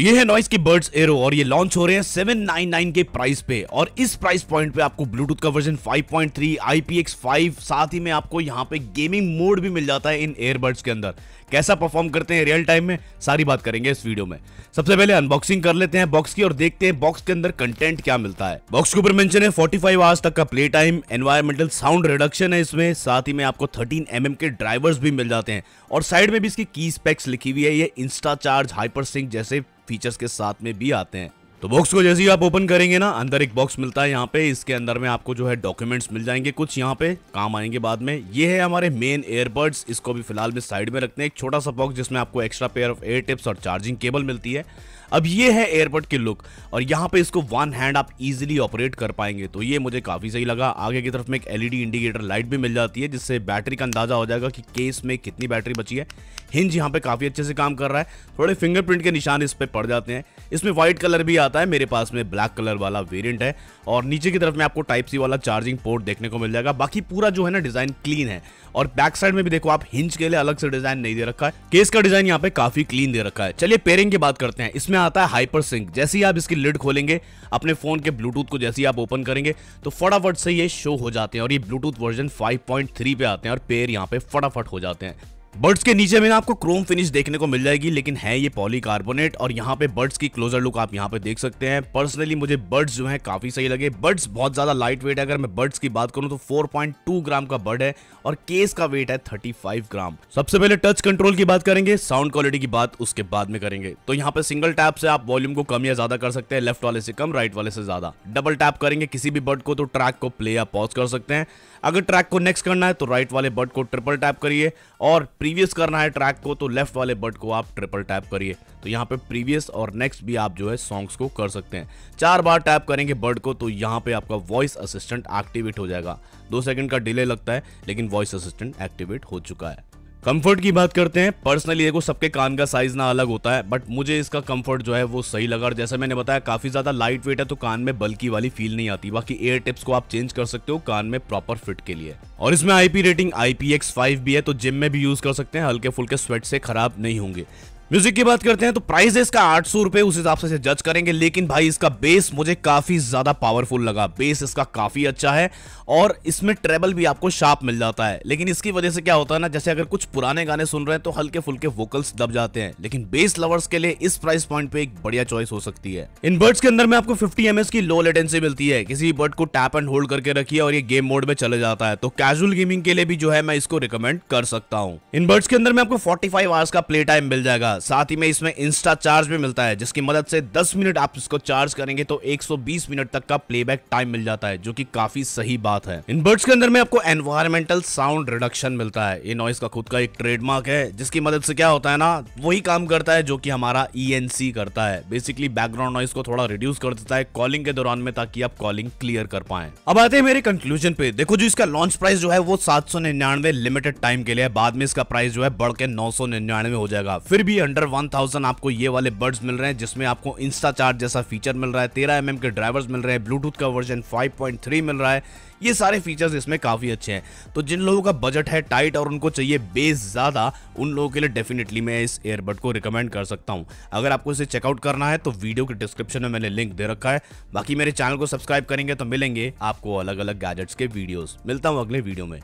तो ये है नॉइस की बर्ड्स एरो और ये लॉन्च हो रहे हैं 799 के प्राइस पे। और इस प्राइस पॉइंट पे आपको ब्लूटूथ का वर्जन 5.3 IPX5 साथ ही में आपको यहाँ पे गेमिंग मोड भी मिल जाता है इन एयरबड्स के अंदर। कैसा परफॉर्म करते हैं रियल टाइम में, सारी बात करेंगे इस वीडियो में। सबसे पहले अनबॉक्सिंग कर लेते हैं बॉक्स की और देखते हैं बॉक्स के अंदर कंटेंट क्या मिलता है। बॉक्स के ऊपर मेंशन है 45 आवर्स तक का play time environmental sound reduction है इसमें। साथ ही में आपको 13 एम mm के ड्राइवर्स भी मिल जाते हैं। और साइड में भी इसकी की स्पेक्स लिखी हुई है, ये इंस्टा चार्ज हाइपर सिंक जैसे फीचर्स के साथ में भी आते हैं। तो बॉक्स को जैसे ही आप ओपन करेंगे ना, अंदर एक बॉक्स मिलता है यहाँ पे। इसके अंदर में आपको जो है डॉक्यूमेंट्स मिल जाएँगे, कुछ यहाँ पे काम आएँगे बाद में। ये है हमारे मेन एयरबड्स इसको भी फ़िलहाल में साइड में रखते हैं। एक छोटा सा बॉक्स जिसमें आपको extra pair of air tips और चार्जिंग केबल मिलती है। अब ये है एयरपोर्ट की लुक और यहाँ पे इसको वन हैंड आप इजीली ऑपरेट कर पाएँगे. तो ये मुझे काफ़ी सही लगा. आगे की तरफ़ में एक एलईडी इंडिकेटर लाइट भी मिल जाती है, जिससे बैटरी का अंदाज़ा हो जाएगा कि केस में कितनी बैटरी बची है. हिंज यहाँ पे काफ़ी अच्छे से काम कर रहा है. थोड़े फिंगरप्रिंट के निशान इस पर पड़ जाते हैं. इसमें व्हाइट कलर भी आता है. मेरे पास में ब्लैक कलर वाला वेरियंट है. और नीचे की तरफ़ में आपको टाइप सी वाला चार्जिंग पोर्ट देखने को मिल जाएगा. बाकी पूरा जो है ना डिज़ाइन क्लीन है. और बैक साइड में भी देखो आप हिंज के लिए अलग से डिज़ाइन नहीं दे रखा है. केस का डिज़ाइन यहाँ पे काफ़ी क्लीन दे रखा है. चलिए पेयरिंग की बात करते हैं. इसमें आता है हाइपर सिंक जैसे ही आप इसकी लिड खोलेंगे, अपने फ़ोन के ब्लूटूथ को जैसे ही आप ओपन करेंगे तो फटाफट से ये शो हो जाते हैं और ये ब्लूटूथ वर्जन 5.3 पे आते हैं और पेयर यहाँ पे फटाफट हो जाते हैं। बर्ड्स के नीचे में आपको क्रोम फिनिश देखने को मिल जाएगी, लेकिन है ये पॉलीकार्बोनेट और यहाँ पे बर्ड्स की क्लोजर लुक आप यहाँ पे देख सकते हैं। पर्सनली मुझे बर्ड्स जो है काफ़ी सही लगे। बर्ड्स बहुत ज़्यादा लाइट वेट है। अगर मैं बर्ड्स की बात करूँ तो 4.2 ग्राम का बर्ड है और केस का वेट है 35 ग्राम। सबसे पहले टच कंट्रोल की बात करेंगे साउंड क्वालिटी की बात उसके बाद में करेंगे। तो यहाँ पे सिंगल टैप से आप वॉल्यूम को कम या ज़्यादा कर सकते हैं लेफ़्ट वाले से कम राइट वाले से ज़्यादा। डबल टैप करेंगे किसी भी बर्ड को तो ट्रैक को प्ले या पॉज कर सकते हैं। अगर ट्रैक को नेक्स्ट करना है तो राइट वाले बर्ड को ट्रिपल टैप करिए और प्रीवियस करना है ट्रैक को तो लेफ़्ट वाले बट को आप ट्रिपल टैप करिए। तो यहाँ पे प्रीवियस और नेक्स्ट भी आप जो है सॉन्ग्स को कर सकते हैं। चार बार टैप करेंगे बर्ड को तो यहाँ पे आपका वॉइस असिस्टेंट एक्टिवेट हो जाएगा। दो सेकंड का डिले लगता है, लेकिन वॉइस असिस्टेंट एक्टिवेट हो चुका है। कंफर्ट की बात करते हैं पर्सनली देखो, सबके कान का साइज़ ना अलग होता है बट मुझे इसका कंफर्ट जो है वो सही लगा। और जैसे मैंने बताया, काफ़ी ज़्यादा लाइट वेट है तो कान में बल्कि वाली फील नहीं आती। बाकी एयर टिप्स को आप चेंज कर सकते हो कान में प्रॉपर फिट के लिए। और इसमें आईपी रेटिंग आईपीएक्स फाइव भी है तो जिम में भी यूज़ कर सकते हैं हल्के फुल्के स्वेट से खराब नहीं होंगे। म्यूज़िक की बात करते हैं तो प्राइस है इसका आठ सौ रुपए, उस हिसाब से जज करेंगे। लेकिन भाई, इसका बेस मुझे काफ़ी ज़्यादा पावरफुल लगा। बेस इसका काफ़ी अच्छा है और इसमें ट्रेबल भी आपको शार्प मिल जाता है। लेकिन इसकी वजह से क्या होता है ना, जैसे अगर कुछ पुराने गाने सुन रहे हैं तो हल्के फुल्के वोकल्स दब जाते हैं। लेकिन बेस लवर्स के लिए इस प्राइस पॉइंट पे एक बढ़िया चॉइस हो सकती है। इन बर्ड्स के अंदर में आपको फिफ्टी एम की लो लेटेंसी मिलती है। किसी बर्ड को टैप एंड होल्ड करके रखिए और ये गेम मोड में चले जाता है। तो कैजुअल गेमिंग के लिए भी जो है, मैं इसको रिकमेंड कर सकता हूँ। इन बर्ड्स के अंदर में आपको फोर्टी आवर्स का प्ले टाइम मिल जाएगा। साथ ही में इसमें इंस्टा चार्ज भी मिलता है, जिसकी मदद से 10 मिनट आप इसको चार्ज करेंगे तो 120 मिनट तक का प्लेबैक टाइम मिल जाता है, जो कि काफ़ी सही बात है। इन बर्ड्स के अंदर में आपको एनवायरमेंटल साउंड रिडक्शन मिलता है। ये नॉइस का खुद का एक ट्रेडमार्क है, जिसकी मदद से क्या होता है ना, वही काम करता है जो कि हमारा ई e करता है। बेसिकली बैकग्राउंड नॉइस को थोड़ा रिड्यूस कर देता है कॉलिंग के दौरान में, ताकि आप कॉलिंग क्लियर कर पाए। अब आते हैं मेरे कंक्लूजन पे। देखो जो, इसका लॉन्च प्राइस जो है वो सात सौ निन्यानवे लिमिटेड टाइम के लिए बाद में इसका प्राइस जो है बढ़ के नौ सौ निन्यानवे हो जाएगा। फिर भी अंडर वन आपको ये वाले बर्ड्स मिल रहे हैं, जिसमें आपको इंस्टा चार्ट जैसा फीचर मिल रहा है, तेरह एम के ड्राइवर्स मिल रहे हैं ब्लूटूथ का वर्जन 5.3 मिल रहा है, ये सारे फीचर्स इसमें काफ़ी अच्छे हैं। तो जिन लोगों का बजट है टाइट और उनको चाहिए बेस ज़्यादा, उन लोगों के लिए डेफिनेटली मैं इस एयरबड को रिकमेंड कर सकता हूँ। अगर आपको इसे चेकआउट करना है तो वीडियो के डिस्क्रिप्शन में मैंने लिंक दे रखा है। बाकी मेरे चैनल को सब्सक्राइब करेंगे तो मिलेंगे आपको अलग अलग गैजेट्स के वीडियोज़ मिलता हूँ अगले वीडियो में।